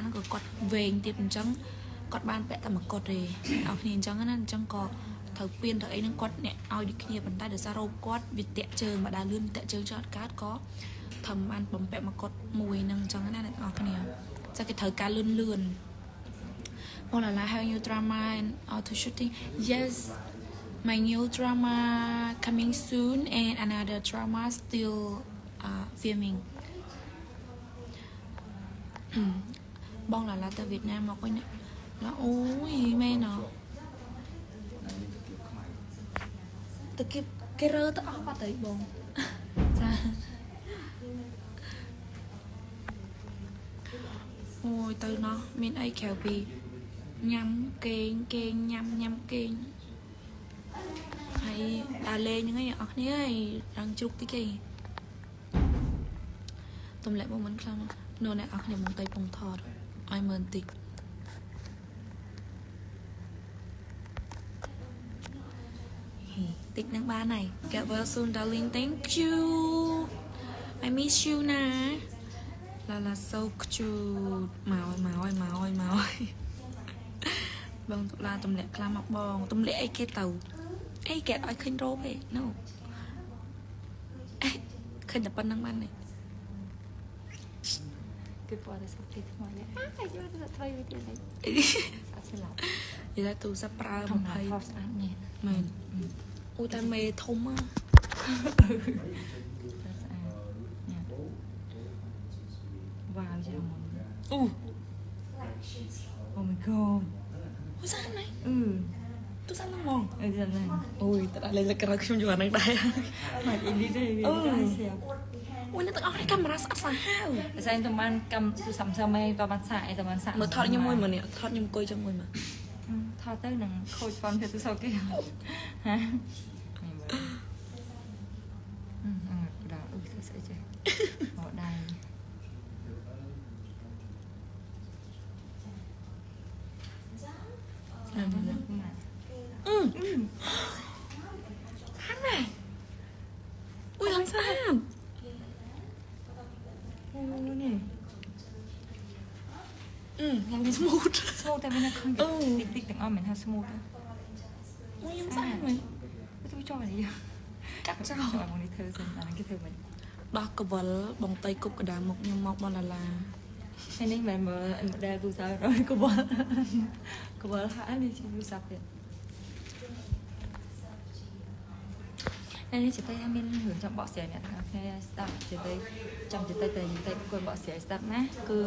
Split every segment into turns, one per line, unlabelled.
ហ្នឹងក៏គាត់វែងទៀតអញ្ចឹងគាត់បានពាក់តែមកុដទេអ្នកគ្នាអញ្ចឹងណាអញ្ចឹងក៏ត្រូវពៀនទៅអីហ្នឹងគាត់អ្នកឲ្យដូចគ្នាប៉ុន្តែដោយសាររោគគាត់វាតាក់ជើងមកដើរលឿនតាក់ជើងចោតកើតក៏ធ្វើបានបំពាក់មកុដមួយហ្នឹងអញ្ចឹងណាអ្នកនរគ្នាចឹងគេត្រូវការលឿនលឿន Well, I like how new drama and auto shooting. Yes, my new drama coming soon, and another drama still uh, filming. បងឡាឡាទៅវៀតណាមមកវិញឡាអូយមែនអទៅគេគេរើទៅអស់បាត់ទៅបងចាអូយទៅណោះមានអីក្រៅពីញ៉ាំគេងគេងញ៉ាំញ៉ាំគេងហើយដើរលេងហ្នឹងឯងអស់គ្នាហើយរងជ្រុកតិចឯងទំលែកមកមិនខ្លាំងនោះអ្នកអស់គ្នាមកទៅពងថត ឲ្យមើលបន្តិចតិចនឹងបានហើយ Get well soon darling thank you I miss you ណាឡាឡា so cute មកឲ្យមកឲ្យមកឲ្យមកឲ្យបងតុលាទម្លាក់ខ្លាំងមកបងទម្លាក់អីគេទៅអីគេឲ្យឃើញរោបឯង no អេឃើញតែប៉ុណ្្នឹងបានទេ
គឺពណ៌តែសុខទីថ្មីអាយយកទៅថ្មីវិញទៀតហើយស្អាតស្លាប់
និយាយថាទូរស័ព្ទប្រើ
ធម្មតាខុស
20
ស្អាតនេះ
មែនអូតែមេធំហ៎
ស្អាតនេះវ៉ាវយ៉ាងមុន
អូ
Oh my god
អូសាណៃ
អឺ
ទូរស័ព្ទហ្នឹងហ្មង
អីយ៉ាង ហ្នឹង
អូយតែលេងលើក្រោយខ្ញុំយកអាហ្នឹងដែរ
មកអ៊ីលីទេវាស្រាប់
អូយអ្នកទាំងអស់នេះកាមេរ៉ាស្អាតសាហាវ
តែស្អែកតំបានកម្មទូសំសំឯងប្រហែលសាក់ឯតំបានសាក់
មើលថតខ្ញុំមួយមើលនេះថតខ្ញុំអង្គុយចឹងមួយមើល
ថតទៅនឹងខូចប៉ុនទៅទូសោគេហ៎ហ៎អឺអឺដល់អ៊ុយទៅស្អីចេះមកដៃ
អឺខាងណាអូយឡើងស្អាត
អូនេះ
អឺ ឡើង smooth
ស្មូតតែមានឃើញតិចតិចទាំងអស់មិនថាស្មូតទេ
អូយខ្ញុំស្អាតមែន
ទៅចុះនេះ
កាត់ចោល
ចុះមកនេះធ្វើសិនអានេះគេធ្វើមិន
ដោះកវលបងតៃគប់កដាមុខខ្ញុំមកបងឡាឡា
ហើយនេះមិនមើល model ទូសៅរកបលកបលហានេះជាទូស័ ព្ទទៀតនេះជាតែមានរឿងចង់បកស្រាយអ្នកទាំងអស់គ្នាស្ដាប់ជាតែចាំជាតែតែនិយាយគួរបកស្រាយស្ដាប់ណាគឺ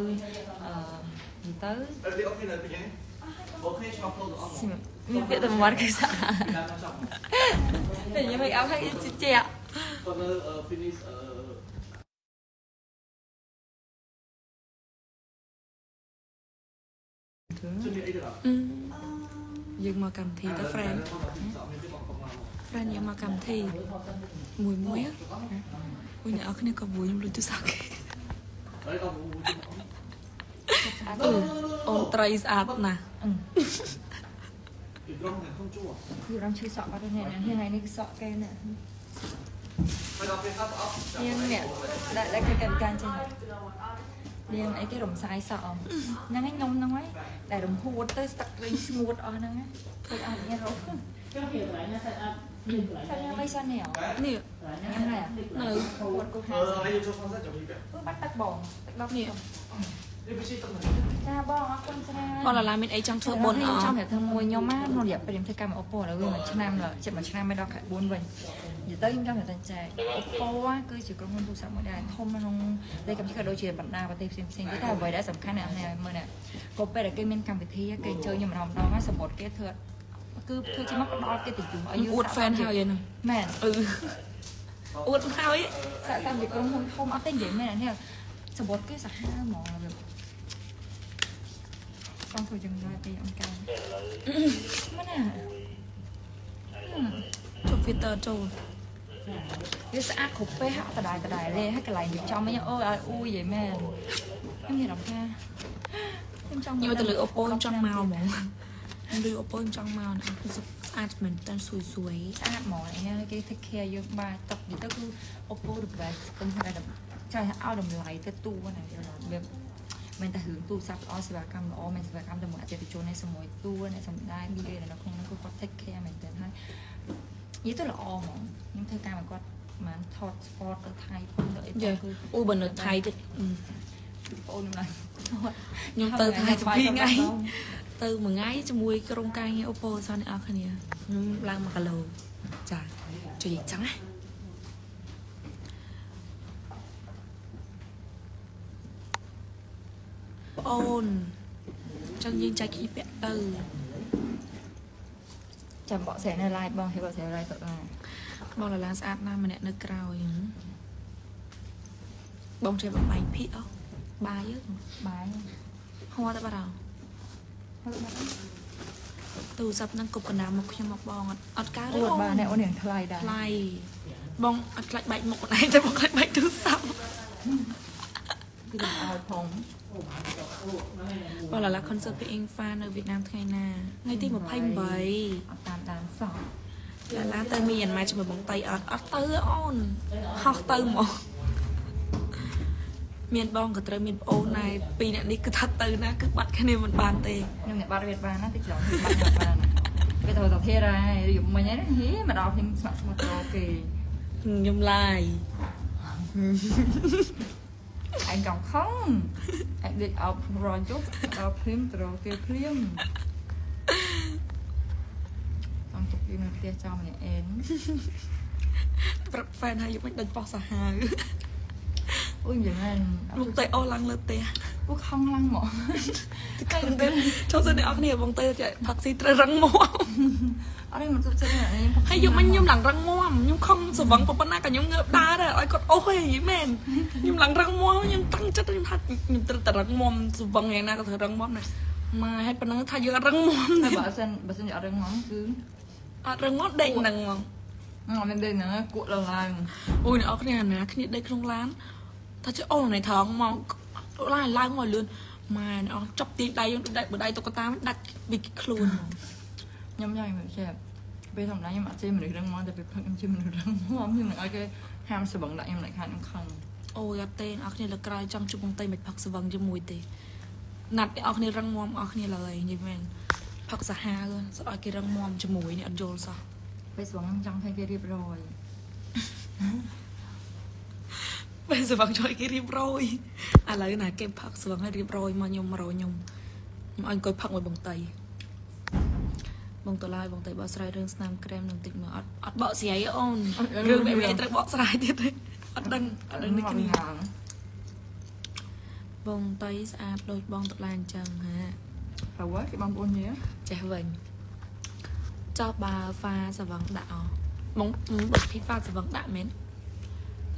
អឺនិយាយទៅ
Every okay នៅពីហ្នឹងអូខេឆ្លងផ្លូវទៅអស់
មានពាក្យតែមួយគឺស្អាតតែខ្ញុំមិនអត់ឲ្យជិះជា
គាត់នៅ finish អឺជំនាញអីទៅដល់
អឺយើងមកកម្មវិធីទៅ friend friend យើងមកកម្មវិធីមួយមួយហ៎អូយអ្នកនរគ្នាក៏មួយខ្ញុំលុយទូរស័ព្ទគេ
ហើយក៏
អឺអូនត្រីស្អាតណាស់
ពីក្រុមខាងក្នុងជួរ
គឺរំឈឺសក់អត់ទេនេះថ្ងៃនេះសក់គេនេះ
ហើយដល់ពេលគាត់អត់
នាងនេះដាក់ដាក់គេកាន់កាន់ចេញនាងអីគេរំសាយសក់អមហ្នឹងឯងខ្ញុំហ្នឹងហើយតែរំហួតទៅស្ទឹកវិញស្ងួតអស់ហ្នឹងធ្វើអត់ញ៉ាំរក ខ្ញុំមិនសិននេះ
នេះ
ញ៉ាំហើយ
នៅ
ហួតគូ
អឺ
ខា
ហើយចូលផងសិនចាំពីបែប
បាត់ទឹកបងទឹកដល់នេះ
នេះវាជាទឹក
ចាបងអរគុណច្រើន
បងឡាឡាមានអីចង់ធ្វើបុណ្យអ
ខ្ញុំចង់
ត់
ប្រាប់ថាមួយខ្ញុំមកក្នុងរយៈពេលខ្ញុំធ្វើកម្មអូប៉ូឥឡូវវាមួយឆ្នាំដល់ចិត្តមួយឆ្នាំមិនដល់ខែ គឺជាក្រុមហ៊ុនទូរស័ព្ទមួយដែលធំក្នុងលេខកម្មវិធីក៏ដូចជាបណ្ដាប្រទេសផ្សេងផ្សេងៗទៀតតែអ្វីដែលសំខាន់អ្នកនេះមើលនេះក៏ពេលដែលគេមានកម្មវិធីគេអញ្ជើញខ្ញុំម្ដងម្ដងហើយសពតគេធ្វើគឺធ្វើជាមកផ្ដល់កិត្តិយសឲ្យយើង
អួត fan ហើយហ្នឹង
មែន
អឺអួតហើយ
សាក់តាមជាក្រុមហ៊ុនធំអត់ទេនិយាយមែនអានេះសពតគេសាហាវហ្មងរបៀបបងធ្វើយ៉ាងណាពីអង្គការមិនណា
ជប់ filter ចូល
វាស្អាតគ្រប់ពេលហាក់ដដែលដដែលលេហើយកន្លែងវាចំវិញអូយឲ្យអ៊ូយយីមែនខ្ញុំមានអារម្មណ៍ថាខ្ញុំចង់
ខ្ញុំទៅលើ Oppo ខ្ញុំចង់មកហ្មងខ្ញុំ លើ Oppo ខ្ញុំចង់មកណាគឺស្អាតមែនតើស្រួយស្រួយ
ស្អាតហ្មងនេះគេ take care យើងបាទតុកនិយាយទៅគឺ Oppo the best ខ្ញុំថាចាឲ្យតម្លៃទៅទូណាវាមិនតែរឿងទូរស័ព្ទល្អសេវាកម្មល្អមិនសេវាកម្មទៅមួយអតិថិជនឯសមមួយតួអ្នកសំដែង DJ នៅក្នុងនោះគឺគាត់ take care មែនទែនហើយនិយាយទៅល្អហ្មងខ្ញុំធ្វើការមកគាត់មិនថត sport ទៅថៃផងទៅអី
យេ
គឺ
អូបើនៅថៃទៅ
បងអូនខ្ញុំឡើងថត
ខ្ញុំទៅថៃទៅ2ថ្ងៃ ទៅមួយថ្ងៃជាមួយក្រុមការងារអូប៉ូសោះអ្នកនរគ្នាខ្ញុំឡើង1គីឡូចាជួយនិយាយចឹងណាបងអូនចឹងយើងចែកគ្នាពាក់ទៅ
ចាំបកស្រាយនៅ live បងហើយបកស្រាយ live ទៅឡា
បងឡាឡាស្អាតណាស់ម្នាក់នៅក្រៅហ្នឹងបងចេះបំបែកភីអោបាយយើ
បាយ
ហួរតែបារោ
ហើយមក
ទូរស័ព្ទហ្នឹងគប់កណ្ដាលមកខ្ញុំមកបងអត់អត់កើតទេ
អូ
អូ
បាទ
ន
អ្នកអូននឹងថ្លៃដែរ
ថ្លៃបងអត់ខ្លាចបែកមុខខ្លួនឯងតែបងខ្លាចបែកទូរស័ព្ទ
គឺទៅឲ្យផង
បងឡាឡា concert ពី Infa នៅវៀតណាមថ្ងៃណាថ្ងៃទី28
អត់តាមដានសោះ
ឡាឡាទៅមានម៉ែជាមួយបងតៃអត់អត់ទៅអូនហោះទៅហ្មង មានបងក៏ត្រូវមានប្អូនដែរពីរអ្នកនេះគឺថាទៅណាគឺបាត់គ្នាមិនបានទេ
ខ្ញុំអ្នកបាត់វៀតបានណាតិចចង់បាត់វៀតបានគេទៅទៅធេរ៉ាយប់មិញហ្នឹងហេមកដល់ខ្ញុំស្ម័គ្រស្ម័គ្រទៅគេ
ខ្ញុំឡាយ
អញកំខំអញដេកអោបរយជប់ដល់ព្រាមទៅគេព្រាមអំទុកពីនៅផ្ទះចោលម្នាក់អេន
ប្រាប់ហ្វេនហើយយកមិនដេញបោះសាហាវ
អូយយ៉ាងហ្នឹង
បងតៃអូឡើងលើផ្ទះ
ពួកខំឡើងមកតែទៅ
ចូលទៅអ្នកអរគ្នាបងតៃចេះផឹកស៊ីត្រូវរឹងមាំ
អត់មិនសុខចិត្តនេះ
ហើយយកមិញខ្ញុំឡើងរឹងមាំខ្ញុំខំសវឹងប៉ុណ្ណាក៏ខ្ញុំងើបដើរដែរឲ្យគាត់អូហេមែនខ្ញុំឡើងរឹងមាំខ្ញុំតាំងចិត្តខ្ញុំថាខ្ញុំត្រូវតែរឹងមាំសវឹងយ៉ាងណាក៏ត្រូវរឹងមាំដែរម៉ែឲ្យប៉ុណ្ណឹងថាយើងអត់រឹងមាំ
តែ
ទេ
បើសិនបើសិនជាអត់រឿងហ្មងគឺ
អត់រឹងមាំដេកហ្នឹងហ្មង
អត់មានដេកហ្នឹងគក់ឡើងឡើង
អូយអ្នកអរគ្នាអាណាគ្នាដេកក្នុងឡាន ថាជាអូនណៃថងមកឡានឡើងមកលឿនម៉ែអ្នកអរចប់ទាញដៃយើងដូចដៃបើដៃតុកតាមិនដាច់ពីខ្លួនហ្មង
ខ្ញុំយ៉ាងមិនចេះពេលធម្មតាខ្ញុំអត់ចេះមនុស្សរឹងមាំតែពេលផឹកខ្ញុំចេះមនុស្សរឹងមាំខ្ញុំនឹងឲ្យគេហាមសបឹងដាក់ខ្ញុំនៅខាងខ្ញុំខឹង
អូយអត់ទេអ្នកអរគ្នាលើកក្រោយចង់ជួបបងតៃមិនផឹកស្វឹងជាមួយទេណាត់អ្នកអរគ្នារឹងមាំអរគ្នាឡើយនិយាយមែនផឹកសាហាវស្អីគេរឹងមាំជាមួយនេះអត់យល់សោះ
ពេលស្វងខ្ញុំចង់ឲ្យគេរៀបរយ
ពេលស្វឹងជួយគេរៀបរយឥឡូវណាគេផឹកស្វឹងឲ្យរៀបរយមកខ្ញុំមករយខ្ញុំខ្ញុំឲ្យអង្គុយផឹកមួយបងតៃបងតឡាយបងតៃបកស្រាយរឿងស្នាមក្រែមនឹងតិចមើលអត់អត់បកស្រាយទេអូនរឿងបែបនេះត្រូវបកស្រាយទៀតទេអត់ដឹងអត់ដឹងនេះគ្នា
ហាង
បងតៃស្អាតដូចបងតុលាអញ្ចឹងហា
ហើយគេបងប្អូនញ៉ា
ចេះវិញចោះបើហ្វាសវឹងដាក់អមកបើពីហ្វាសវឹងដាក់មែន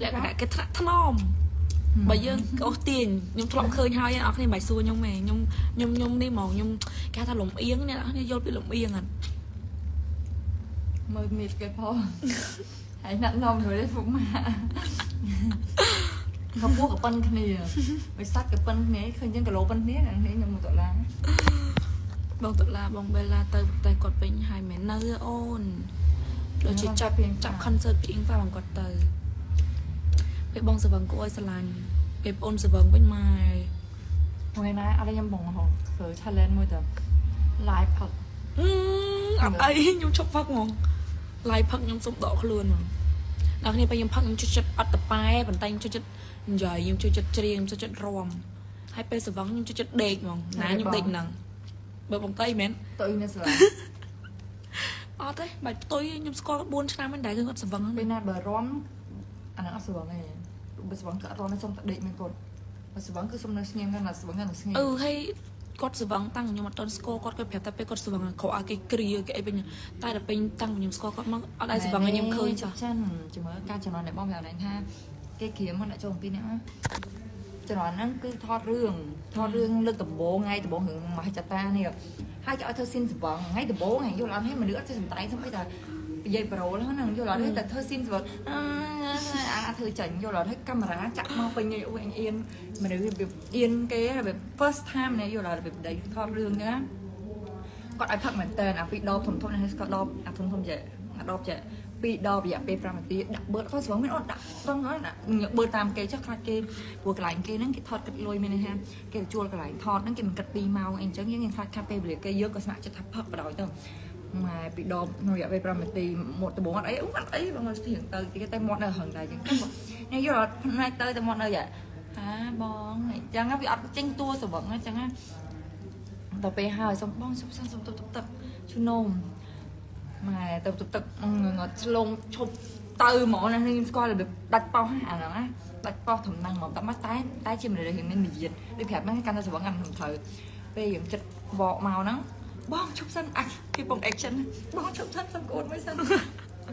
លក្ខណៈគេថ្នាក់ថ្នមបើយើងអូសទាញខ្ញុំធ្លាប់ឃើញហើយអរគ្នាមិនបាច់សួរខ្ញុំទេខ្ញុំខ្ញុំខ្ញុំនេះហ្មងខ្ញុំគេថាលំអៀងអ្នកនរគ្នាយល់ពីលំអៀងអត់
មើលមីតគេផងហើយណាត់នំរួយទេពុកម៉ាកពស់ក៏ប៉ុនគ្នាបិសាច់ក៏ប៉ុនគ្នាឃើញយើងគីឡូប៉ុនគ្នាអានេះខ្ញុំមកតឡា
បងតុលាបងបេឡាទៅប្រទេសគាត់វិញហើយមែននៅទេអូនដូចជាចាប់ចាប់ concert ពីអ៊ីងហ្វាបងគាត់ទៅ ពេលបងសវឹងគួរឲ្យស្រឡាញ់ពេលបងអូនសវឹងវិញម៉ែ
ថ្ងៃណាអត់ខ្ញុំបងហៅធ្វើ challenge មួយទៅ live ផឹក
អឺអត់អីខ្ញុំឈប់ផឹកហ្មងឡាយផឹកខ្ញុំសុំដកខ្លួនហ្មងដល់គ្នាពេលខ្ញុំផឹកខ្ញុំជួយចិត្តអត់តប៉ែប៉ុន្តែខ្ញុំជួយចិត្តនិយាយខ្ញុំជួយចិត្តច្រៀងខ្ញុំជួយចិត្តរាំហើយពេលសវឹងខ្ញុំជួយចិត្តដេកហ្មងណាខ្ញុំដេកហ្នឹងបើបងតៃមែន
ទៅនៅសាលា
អត់ទេបាច់ផ្ទុយខ្ញុំស្គាល់4ឆ្នាំហ្នឹងដែរគឺគាត់សវឹងហ្នឹង
ពេលណាបើរំអាហ្នឹងអត់ស្វងទេ បើស្វងក៏អត់រំទេសុំតែដេកមែនគាត់បើស្វងគឺសុំនៅស្ងៀមហ្នឹងណាស្វងហ្នឹងស្ងៀម
អឺហើយគាត់សវឹងតាំងខ្ញុំអត់ទាន់ស្គាល់គាត់គាត់ប្រាប់តែពេលគាត់សវឹងក្រោកឲ្យគេគ្រាគេអីវិញតែដល់ពេលតាំងខ្ញុំស្គាល់គាត់មកអត់ដែរសវឹងឲ្យខ្ញុំឃើញចោះ
ចាន់ជំរឿការចំណន់ដែលបងប្រាប់ឡើងថាគេក្រៀមមកដាក់ចូលអំពីនេះណាចំណន់ហ្នឹងគឺថតរឿងថតរឿងលើកដំបូងថ្ងៃដំបូងរឿងមហិច្ឆតានេះហើយគេឲ្យធ្វើស៊ីនស្វងថ្ងៃដំបូងថ្ងៃយល់អត់ហើយមនុស្សអត់ចេះសំដែងស្អីតែ និយាយប្រូលហ្នឹងយល់អត់ទេតែធ្វើស៊ីនស្វងអាធ្វើចាញ់យល់អត់ហើយកាមេរ៉ាចាក់មកពេញអ៊ូអៀនអៀនមនុស្សវាអៀនគេហើយ first time នេះយល់អត់វាប្តីថតរឿងហ្នឹងណាគាត់ឲ្យផឹកមែនតើអាពីរដបធំធំនេះគាត់ដបអាធំធំចេះអាដបចេះពីរដបរយៈពេល5នាទីដាក់បឺតគាត់ស្វងមានអត់ដាក់ត្រង់ហ្នឹងដាក់បឺតតាមគេចុះខ្លាចគេព្រោះកន្លែងគេហ្នឹងគេថតគិតលុយមានន័យថាគេទៅជួលកន្លែងថតហ្នឹងគេមិនគិត2ម៉ោងអីអញ្ចឹងយើងខ្លាចខាត់ពេលវេលាគេយើងក៏ស្នាក់ចិត្តថាផឹកបដ ாய் ទៅ ម៉ែពីដបនៅរយៈពេល5នាទីមាត់ដបងអត់អីអត់អីបងស្ទៀងទៅគេតែមាត់នៅហឹងដែរអញ្ចឹងនេះយកអត់ផ្នែកទៅតែមាត់នៅយ៉ាហាបងអញ្ចឹងវាអត់ចេញតួស្រវឹងអញ្ចឹងណាដល់ពេលហើយសុំបងសុំសុំទឹកទឹកទឹកជូនំម៉ែទៅទឹកទឹកងត់ឆ្លងឈប់ទៅហ្មងណាខ្ញុំស្គាល់របៀបដាច់ប៉ោះអាហ្នឹងណាដាច់ប៉ោះតំណឹងហ្មងតែមកតែតែជាមនុស្សដែលមានវិញ្ញាណដូចប្រាប់ហ្នឹងកាន់តែស្រវឹងកាន់តែត្រូវពេលយើងចិត្តបកមកហ្នឹង បងឈប់សិនអាគេបង action បងឈប់សិនសុំកូនមួយសិន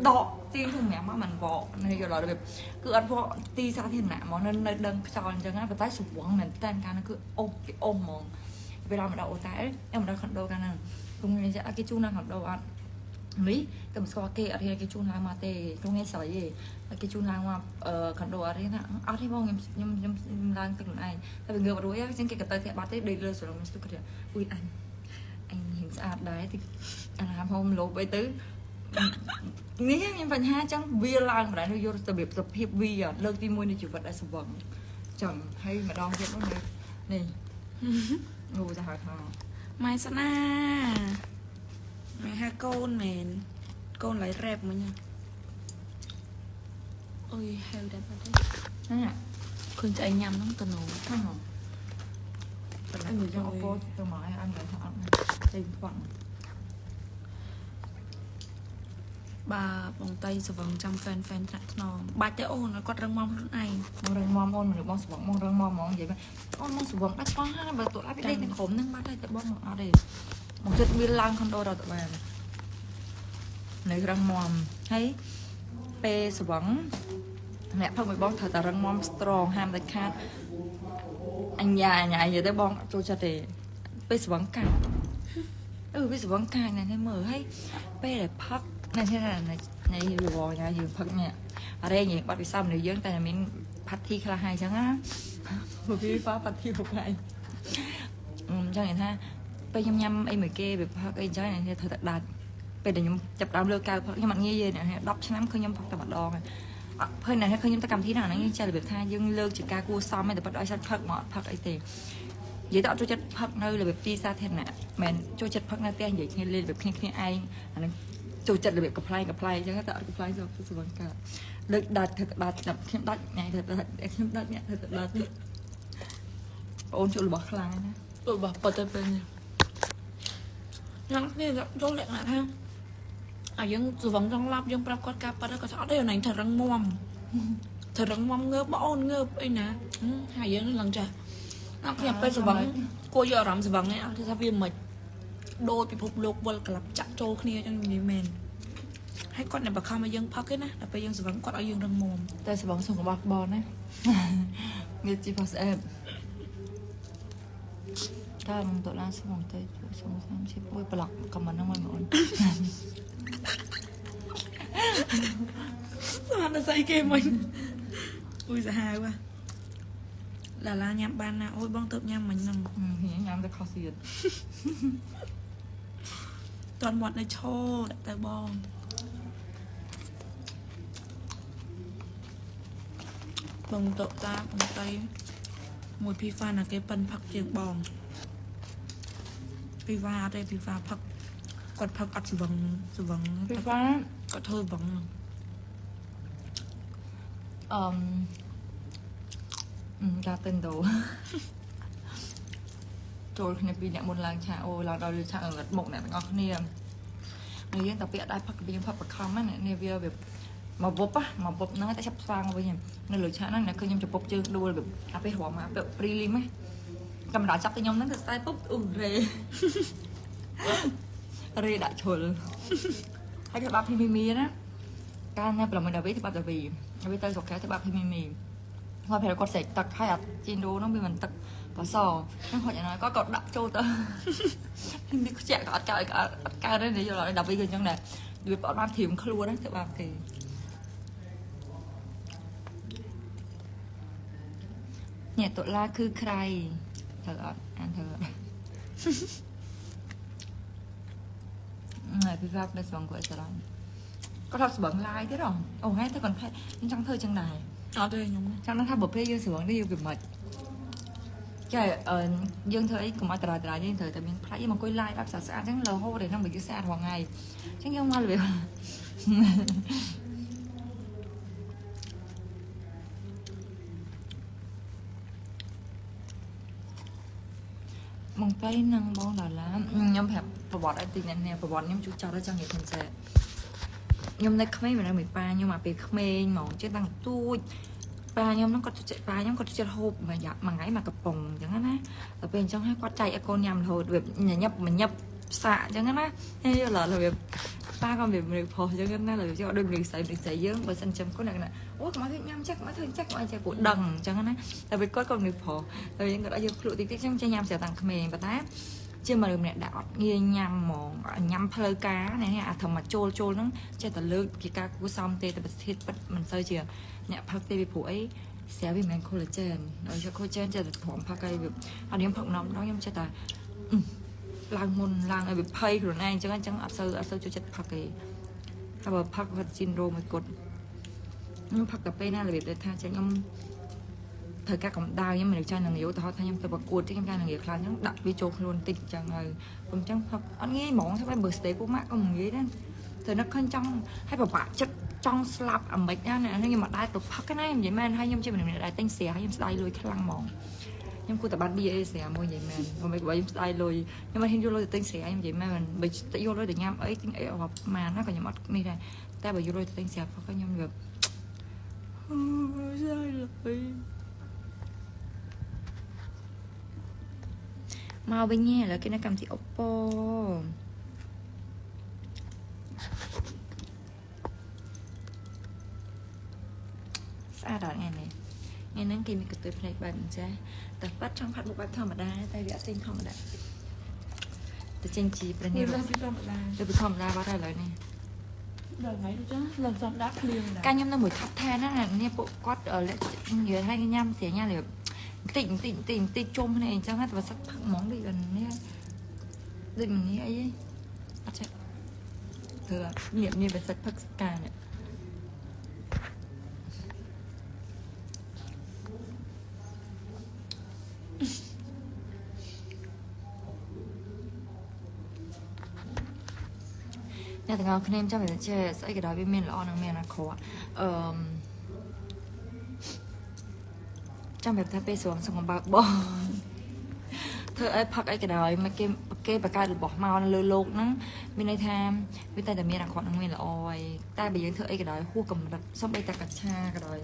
ដកទីសម្រាប់មកមិនវកនេះយល់របៀបគឺអត់វកទីសាធារណៈហ្មងនៅនៅដឹងខ្យល់អញ្ចឹងណាប៉ុន្តែស្រវឹងមែនតើកាលនោះគឺអូសគេអូសហ្មងពេលដល់មកដល់អូតែខ្ញុំមកដល់ខុនដូកាលហ្នឹងខ្ញុំនិយាយគេជូនដល់ខុនដូអត់នេះតែមិនស្គាល់គេអត់រៀនគេជូនឡើងមកទេក្នុងថ្ងៃស្អីទេគេជូនឡើងមកអឺខុនដូអត់រៀនថាអត់ទេបងខ្ញុំខ្ញុំខ្ញុំឡើងទឹកខ្លួនឯងតែវាងើបរួយអញ្ចឹងគេក៏ទៅផ្ទះបាត់ទេដេកលើសរងស្ទុកគ្នាអ៊ុយអញអញហ៊ាន ស្អាតដែរទីអាណាមហូមលោបអីទៅនេះមានបញ្ហាចឹងវាឡើងម្ដងនេះយករបៀបសភាពវាលើកទី1នៃជីវិតដែលសង្វឹងចឹងហើយម្ដងទៀតនោះនេះអូទៅហៅថា
ម៉ែស្នាម៉ែហៅកូនមែនកូនឡៃរ៉េបមិញអុយហៅដែរបាត់ទេ
ហ្នឹង
ឃើញតែញ៉ាំហ្នឹងទៅនោះ
ហ្នឹងប៉ុន្តែមួយយកអពោទៅមកឲ្យអញទៅអត់ ទេខ្វក់
បាបងតៃសវងចាំហ្វេនហ្វេនថ្នាក់ថ្នមបាច់ទេអូនគាត់រឹងមាំខ្លួនឯង
មករឹងមមអូនមនុស្សបងស្វងមករឹងមមហ្មងនិយាយអូនមកស្វងដាច់ប៉ោះហើយបើទូឲ្យពីដេកនៅក្រុមហ្នឹងបាត់ហើយតែបងអត់ទេមកចិត្តវាឡើងខុនដូដល់ទៅបាននៅរឹងមមហើយពេលស្វងអ្នកផឹកមួយបងត្រូវតែរឹងមម strong ហាមតែខាតអញ្ញាអញ្ញានិយាយទៅបងអត់ចូលចិត្តទេពេលស្វងកាច់អឺពេលស្វងកាច់ណែនេះមើលហើយពេលដែលផឹកណែនេះណែនេះវាវញ៉ាយើងផឹកនេះអរេយើងបាត់ វិសាមនុស្សយើងតែមានផាត់ធីខ្លះហើយអញ្ចឹងណាមកពីប៉ាផាត់ធីពួកឯងអញ្ចឹងនិយាយថាពេលខ្ញុំញ៉ាំអីមួយគេវាផឹកអីអញ្ចឹងនេះត្រូវតែដាច់ពេលដែលខ្ញុំចាប់ដើមលើកកៅផឹកខ្ញុំអត់ងាយទេ10ឆ្នាំឃើញខ្ញុំផឹកតែម្ដងហើយអត់ឃើញណាឃើញខ្ញុំទៅកម្មវិធីហ្នឹងអាហ្នឹងយើងចេះរបៀបថាយើងលើកជាការគួសមតែប៉ាត់ឲ្យសាច់ផឹកមកអត់ផឹកអីទេ និយាយទៅអត់ចូលចិត្តផឹកនៅរបៀបទីសាធារណៈមិនចូលចិត្តផឹកនៅផ្ទះនិយាយគ្នាលេងរបៀបគ្នាគ្នាឯងអាហ្នឹងចូលចិត្តរបៀបកំ pl ែងកំ pl ែងអញ្ចឹងតែអត់កំ pl ែងទៅសវងកើតលើកដាច់ធ្វើដាច់ដល់ខ្ញុំដាច់ញ៉ៃធ្វើដាច់ខ្ញុំដាច់ញ៉ៃធ្វើដាច់អូនចូលរបស់ខ្លាំងណា
អូបាប៉ទៅពេលនេះញ៉ាំគ្នាចូលលក្ខណៈថាអាយើងសវងចង់ឡាប់យើងប្រាប់គាត់ការប៉ាត់គាត់ថាអត់ទេអូនឯងធ្វើរឹងមាំធ្វើរឹងមាំងើបបងអូនងើបអីណាហើយយើងឡើងចាស់ អត់គ្នាពេលសវងគួរយកអារម្មណ៍សវងនេះអត់ថាវាមិនដូចពិភពលោកវិលក្លាប់ចាក់ចូលគ្នាចឹងនិយាយមែនហើយគាត់អ្នកបខំឲ្យយើងផឹកឯណាដល់ពេលយើងសវឹងគាត់ឲ្យយើងរឹងមាំ
តែសបងសុំរបស់បនណាវាជីផាសអេបតើមិនតឡាសុំទៅសុំសុំជាមួយប្លុកខមមិនហ្នឹងមកអូន
ស្អាតតែស្អីគេមិញអ៊ុយសាហាវ ឡាឡាញ៉ាំបានណាអូយបងទៅញ៉ាំមិញហ្នឹង
ញ៉ាំតែខុសទៀត
តន់មាត់នៅឈោដាក់ទៅបងបងតកតាបងតៃមួយភីហ្វាណាគេប៉ិនផឹកជាងបងភីហ្វាអត់ទេភីហ្វាផឹកគាត់ផឹកអត់ស្វឹងស្វឹង
ពីហ្វា
គាត់ធ្វើបង
អឺ Nintendo ចូលគ្នាពីអ្នកមុនឡើងឆាអូឡើងដល់លើឆាអង្រិតមុខអ្នកទាំងអស់គ្នាហើយយើងតែពាក់ដៃផឹកវិញផឹកបខំណានេះវាវាមកវប់មកវប់ហ្នឹងតែចាប់ស្វាងវិញនៅលើឆាហ្នឹងអ្នកឃើញខ្ញុំចំពប់ជើងដួលអាពេលរមមកព្រីលីមហ្នឹងកាមេរ៉ាចាប់ទៅខ្ញុំហ្នឹងទៅស្ដាយពុបអ៊ុំរេរេដាក់ឈុលហើយច្បាប់ភីមីមីណាកាលនៅប្រមាណដល់វិញច្បាប់ដល់វិញទៅស្រុកកែច្បាប់ភីមីមី ngoài phải là គាត់ស្រែកទឹកហើយអាជីដូនោះវាមិនទឹកបសហ្នឹងគាត់យ៉ាងណាគាត់ក៏ដាក់ចូលទៅនេះខ្ជិះក៏អត់កើតក៏អត់កើតទេនិយាយដល់12គឺអញ្ចឹងដែរវាអត់បានធៀមខ្លួនហ្នឹងទៅបានគេញ៉ែតុលាគឺក្រៃត្រូវអត់អានត្រូវអត់ហើយពីវ៉ាប់នៅស្បង់គាត់ចរំគាត់ថាស្បង់ឡាយទៀតហ៎អូហេទៅគាត់ផែអញ្ចឹងធ្វើចឹងដែរ
អត់ទេខ្ញុំ
ចង់ដឹងថាបើពេលយើងស្បឹងនេះយើងវាមិនចាអឺយើងធ្វើអីកុំឲ្យតារាតារាយើងត្រូវតែមានផ្លាច់យើងមកអង្គុយ live បែបស្អាតស្អាតចឹងរហូតដល់ហ្នឹងបើយើងស្អាតរាល់ថ្ងៃចឹងយើងមករបៀបបងប៉ៃនិងបងដុល្លារខ្ញុំប្រាប់ប្រវត្តិឲ្យតិចនេះប្រវត្តិខ្ញុំជួចចោលហើយចង់និយាយខ្ញុំចេះ ខ្ញុំនៅក្មេងមិនដឹងមីប៉ាខ្ញុំមកពេលក្មេងហ្មងចេះតាំងទូចប៉ាខ្ញុំហ្នឹងគាត់ចេះប៉ាខ្ញុំគាត់ចេះហូបមួយយ៉ាមួយថ្ងៃមកកំប៉ុងអញ្ចឹងណាដល់ពេលអញ្ចឹងហើយគាត់ចែកឲ្យកូនញ៉ាំរហូតវាញញឹបមញឹបសាកអញ្ចឹងណាហើយយល់របៀបប៉ាក៏មានមនុស្សផុសអញ្ចឹងណារបៀបគាត់ដូចមនុស្សស្រីមនុស្សស្រីយើងបើសិនចាំគាត់ណាអូកុំឲ្យញ៉ាំចាក់កុំឲ្យធ្វើចាក់កុំឲ្យចេះពួកដឹងអញ្ចឹងណាតែពេលគាត់ក៏មនុស្សផុសតែយើងគាត់ឲ្យយើងភ្លក់តិចតិចខ្ញុំចេះញ៉ាំស្រាប់តាំងក្មេងប៉ុន្តែ ជាមនុស្សម្នាក់ដែលអត់ងាយញ៉ាំហ្មងអត់ញ៉ាំផ្លូវការនេះអាធម្មចូលចូលហ្នឹងចេះតែលើកពីការគួសមទេតែប្រធានពិតមិនសូវជាអ្នកផឹកទេពីព្រោះអីស្រាប់វាមិនមែន collagen ដោយសារ collagen ចេះតែព្រមផឹកឲ្យវាអត់ខ្ញុំផឹកនំដល់ខ្ញុំចេះតែអឺឡើងមុនឡើងឲ្យវាភ័យខ្លួនឯងអញ្ចឹងអញ្ចឹងអត់សូវអត់សូវចូលចិត្តផឹកទេតែបើផឹកគាត់ជីនរោមួយគត់ខ្ញុំផឹកតែពេលណារបៀបដែលថាចេះខ្ញុំ ត្រូវការកម្ដៅខ្ញុំមិនចាស់នឹងងាយឧទាហរណ៍ថាខ្ញុំទៅប្រកួតទេខ្ញុំចាស់នឹងងាយខ្លាំងអញ្ចឹងដាក់វាចូលខ្លួនតិចអញ្ចឹងហើយខ្ញុំអញ្ចឹងផឹកអត់ងាយហ្មងថា birthday ពួកម៉ាក់ក៏មិនងាយដែរទៅនឹកឃើញចង់ឲ្យពិបាកចិត្តចង់ស្លាប់អាម៉េចណានេះខ្ញុំមកដែរទៅផឹកណានិយាយមែនហើយខ្ញុំជាមនុស្សម្នាក់ដែលតែងស្រាហើយខ្ញុំស្ដាយលុយខ្លាំងហ្មងខ្ញុំគួរតែបាន DA ស្រាមួយនិយាយមែនបើមិនបើខ្ញុំស្ដាយលុយខ្ញុំមិនហ៊ានយកលុយទៅទិញស្រាខ្ញុំនិយាយមែនបើទៅយកលុយទៅញ៉ាំអីទិញអីអត់ម៉ានណាក៏ខ្ញុំអត់នេះដែរតែបើយកលុយទៅទិញស្រាផឹកខ្ញុំវាអូស្ដាយលុយ មកវិញញ៉ែឥឡូវគេនៅកម្មវិធី Oppo ស្អាតអត់ថ្ងៃនេះថ្ងៃហ្នឹងគេមានកន្ទុយភ្នែកបែបអញ្ចឹងតែប៉ាត់ចង់ផាត់មុខបែបធម្មតាតែវាអត់ចេញធម្មតាទៅចេញជាព្រះនា
នេះ
ង
លើពីធម្មតា
ទៅពីធម្មតាបាត់ហើយឥឡូវនេះ
ដល់ថ្ងៃទៅចាឡើងធម្មតាភ្លៀងដែរ
កាលខ្ញុំនៅមួយថប់ថែណានេះពួកគាត់អឺនិយាយឲ្យញ៉ាំស្រាញ៉ាំលេប ន្តិចបន្តិចបន្តិចបន្តិចជុំគ្នាអញ្ចឹងតែបើសិនផឹកហ្មងដូចនេះដូចមិននេះអីអត់ចេះធ្វើញៀបញៀបបើសិនផឹកស្កានេះអ្នកទាំងអស់គ្នាចាំតែចេះស្អីក៏ដោយវាមានល្អនិងមានអាក្រក់អឺម ចាំបែបថាពេលស្រងសងបើកបងធ្វើឲ្យផឹកអីក៏ដោយមកគេគេបង្កើតរបស់មកនៅលើលោកហ្នឹងមានន័យថាវាតែតែមានអាក្រក់និងមានល្អហើយតែបើយើងធ្វើអីក៏ដោយហួសកម្រិតសំបីតែកាឆាក៏ដោយ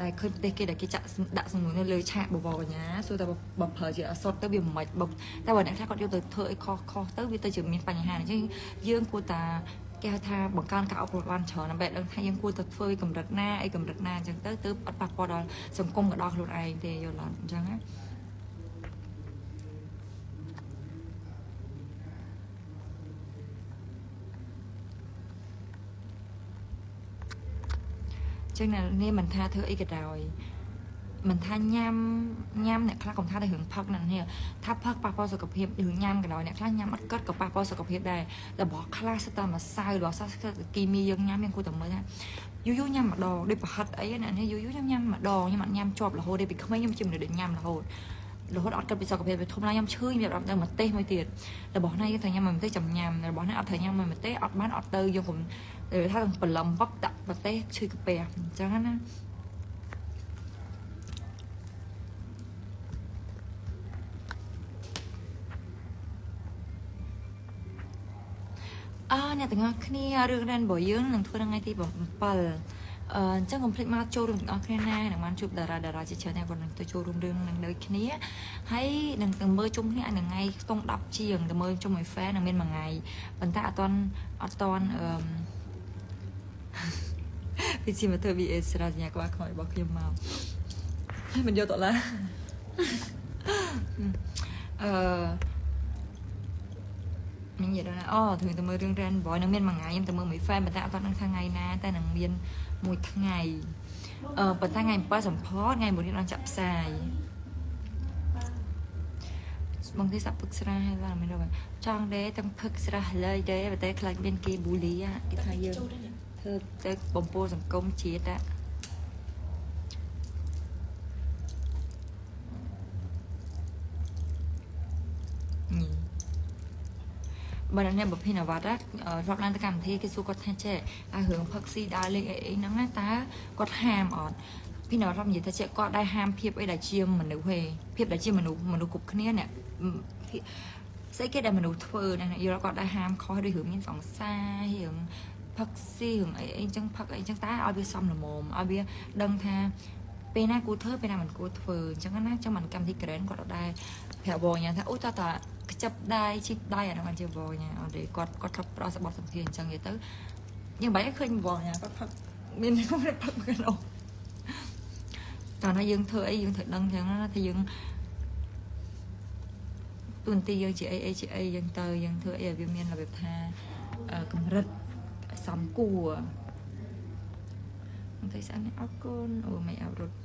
ដែលឃើញប្រទេសគេដែលគេចាក់ដាក់សំនួននៅលើឆាកបបរកញ្ញាសួរតែបើប្រើជាអសតទៅវាមិនខ្មិចបុកតែបើអ្នកខ្លះគាត់យកទៅធ្វើអីខុសខុសទៅវាទៅជាមានបញ្ហាអញ្ចឹងយើងគួរតែ គេហៅថាបង្កើនការអប់រំបានច្រើនដើម្បីដឹងថាយើងគួរតែធ្វើឲ្យកម្រិតណាអីកម្រិតណាអញ្ចឹងទៅទើបអត់ប៉ះពាល់ដល់សង្គមក៏ដល់ខ្លួនឯងទេយល់អត់អញ្ចឹងណាចឹងណានេះមិនថាធ្វើអីក៏ដោយ មិនថាញ៉ាំញ៉ាំអ្នកខ្លះកុំថាតែរឿងផឹកណានេះថាផឹកប៉ះពាល់សុខភាពឬញ៉ាំក៏ដោយអ្នកខ្លះញ៉ាំអត់កើតក៏ប៉ះពាល់សុខភាពដែររបស់ខ្លះស្ទើរម្សៅរបស់សាសគីមីយើងញ៉ាំយើងគួរតែមើលថាយូរយូរញ៉ាំម្ដងដូចប្រហិតអីណានេះយូរយូរខ្ញុំញ៉ាំម្ដងខ្ញុំអត់ញ៉ាំជាប់រហូតទេពីក្មេងខ្ញុំជាមនុស្សដែលញ៉ាំរហូតរហូតអត់កើតពីសុខភាពវាធំឡើងខ្ញុំឈឺខ្ញុំអត់ទៅម្ទេសមួយទៀតរបស់ណាយើងត្រូវញ៉ាំមួយម្ទេសចាំញ៉ាំរបស់ណាអត់ត្រូវញ៉ាំមួយម្ទេសអត់បានអត់ទៅយើងកុំថាបលឹមបបដាក់ម្ទេសឈឺកាពះអញ្ចឹងណា អើអ្នកទាំងអស់គ្នារឿងរ៉ានរបស់យើងនឹងធ្វើថ្ងៃទី7អឺអញ្ចឹងកុំភ្លេចមកចូលរួមទាំងអស់គ្នាណានឹងបានជួបតារាតារាជាច្រើនអ្នកគាត់នឹងទៅចូលរួមរឿងនឹងដូចគ្នាហើយនឹងទៅមើលជុំគ្នាអាថ្ងៃខ្ទង់10ជាងទៅមើលជុំឲ្យ fan នឹងមានមួយថ្ងៃប៉ុន្តែអត់តន់អត់តន់អឺពីជាមកធ្វើ VA ស្រាញ៉ាក្បាលខ្មោចរបស់ខ្ញុំមកហើយមិនយកតឡាអឺ ខ្ញុំនិយាយដល់ណាអូធ្វើទៅមើលរឿង Rain Boy នឹងមានមួយថ្ងៃខ្ញុំទៅមើលមួយ fan ប៉ុន្តែអត់ដឹងថាថ្ងៃណាតែនឹងមានមួយថ្ងៃអឺប៉ុន្តែថ្ងៃ7សម្ផស្សថ្ងៃមួយនេះដល់ចាក់ផ្សាយបងទីសាប់ពឹកស្រាហើយបាទមិនដឹងចង់ដែរទាំងផឹកស្រាស់លើយដែរប៉ុន្តែខ្លាចមានគេប៊ូលីគេថាយើងថាធ្វើទៅបំពោសង្គមជាតិอะនេះ បើអ្នកបុព្វនវត្តណាអឺរាប់ឡើងទៅកម្មវិធីគេសួរគាត់ថាចេះអារឿងផឹកស៊ីដើរលេងអីអីហ្នឹងណាតើគាត់ហាមអត់ពីនវត្តរាប់និយាយថាចេះគាត់ដែរហាមភាពអីដែលជាមនុស្សទេភាពដែលជាមនុស្សមនុស្សគ្រប់គ្នាអ្នកភាស្អីគេដែលមនុស្សធ្វើណាយល់គាត់ដែរហាមខុសដូចរឿងមានសង្សាររឿងផឹកស៊ីរឿងអីអីចឹងផឹកអីចឹងតែឲ្យវាសមល្មមឲ្យវាដឹងថាពេលណាគួរធ្វើពេលណាមិនគួរធ្វើអញ្ចឹងណាចឹងមិនកម្មវិធី grand គាត់អត់ដែរប្រាប់បងញ៉ាថាអូតើតើ ខ្ចប់ដៃជីបដៃអានោះមិនជាបងញ៉ាអត់ទេគាត់គាត់ធ្លាប់ប្រោះសបត់សម្ភារអញ្ចឹងនិយាយទៅយ៉ាងបែរឃើញបងញ៉ាគាត់ផឹកមានគាត់ផឹកកណ្ដោតើណាយើងធ្វើអីយើងត្រូវដឹងអញ្ចឹងណាថាយើងទូនទីយើងជាអីអីជាអីយើងទៅយើងធ្វើអីឲ្យវាមានរបៀបថាអឺកម្រិតសំគួរតែស្អាតនេះអរគុណអូមិនអត់រត់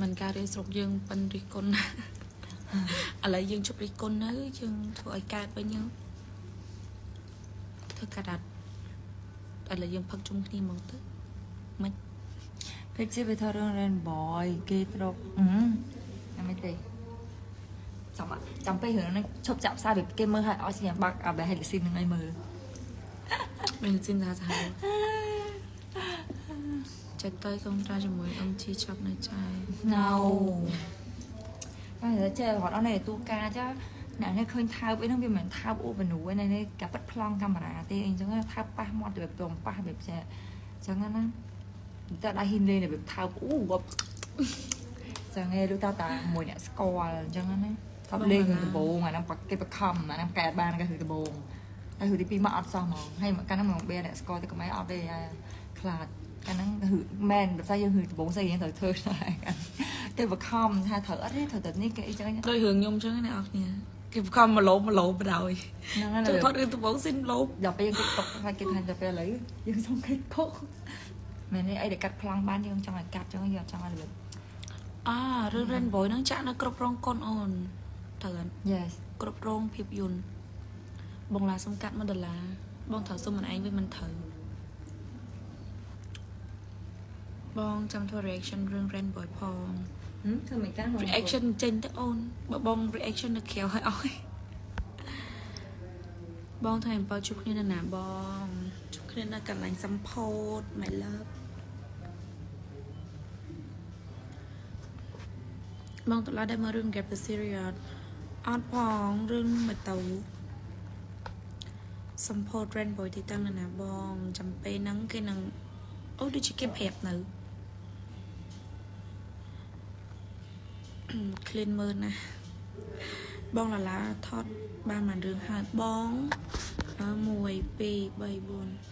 មិនការរៀនស្រុកយើងប៉ិនរិះគន់ណាឥឡូវយើងជប់រិះគន់នៅយើងធ្វើឲ្យកើតវិញយើងធ្វើកាត់អត់ឥឡូវយើងផឹកជុំគ្នាហ្មងទៅមិន
ពេកជាវាថារឿង Rainbow គេត្រកអឺអត់មិនទេចាំអ่ะចាំពេលរឿងហ្នឹងឈប់ចាក់ផ្សាយវាគេមើលឲ្យឲ្យស្ញាបាក់អាបែហេលីស៊ីនហ្នឹងឲ្យមើល
មានសិនថាថា ចិត្តទៅកុំត្រាជាមួយអ៊ំជីឆប់នៅចៃ
No តែចេះរត់អត់នៅទូការចាអ្នកនេះឃើញថើបអីហ្នឹងវាមិនមែនថើបអូបនូឯនេះនេះកាប៉ិតប្លង់កាមេរ៉ាទេអីចឹងថើបប៉ះមាត់ទៅទៅប៉ះវាចេះចឹងណាតែដៃហ៊ីនលេងទៅថើបអូវប់ចឹងឯងឬតាតាមួយអ្នកស្គាល់ចឹងណាថើបលេងដំបងអាហ្នឹងគេបខំអាហ្នឹងកែបានក៏គឺដំបងតែគឺទីពីរមកអត់សោះហ្មងហើយកាលហ្នឹងមកបេអ្នកស្គាល់ទៅកុំឲ្យអត់ទេខ្លាច កាលហ្នឹងហឺមែនតែថាយើងហឺដំបងស្អីយើងត្រូវធ្វើដែរគេបខំថាត្រូវអត់ទេត្រូវតែនេះគេអីចឹង
ដូចរឿងខ្ញុំចឹងណាអ្នកគ្នាគេបង្ខំមកលោមកលោបដ ாய்
ហ្នឹងហើយ
ចូលថតរឿងដំបងស៊ីនលោប
ដល់ពេលយើងគេຕົកហើយគេថាដល់ពេលឥឡូវយើងសុំគេផុសមែនទេអីដែលកាត់ប្លង់បានយើងចង់ឲ្យកាត់ចឹងយើងអត់ចង់ឲ្យលឿន
អារឿង Rainbow ហ្នឹងចាក់នៅគ្រប់រងកូនអូនត្រូវអត់
Yes
គ្រប់រងភាពយន្តបងឡាសុំកាត់1ដុល្លារបងត្រូវសុំមិនឯងវិញមិនត្រូវ បងចាំធ្វើ reaction រឿង Rainbow ផង
ហឹមធ្វើមិនកាត់
reaction ចេញទៅអូនបើបង reaction នៅក្រៅឲ្យអស់បងថាអំពើជួបគ្នានៅណាបងជួបគ្នានៅកន្លែងសំផោត my love បងតឡាដែរមករឿង Gap the Serious អត់ផងរឿងម៉ូតូសំផោត Rainbow ទីតាំងនៅណាបង ចាំពេលហ្នឹងគេនឹងអូដូចជាគេប្រាប់នៅ clean មើលណាបងឡាឡាថតបានមួយរឿងហើយបង1 2 3 4